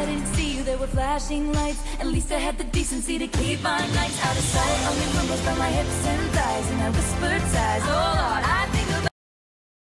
I didn't see you, there were flashing lights. At least I had the decency to keep my nights out of sight. Only rumbles by my hips and thighs. And I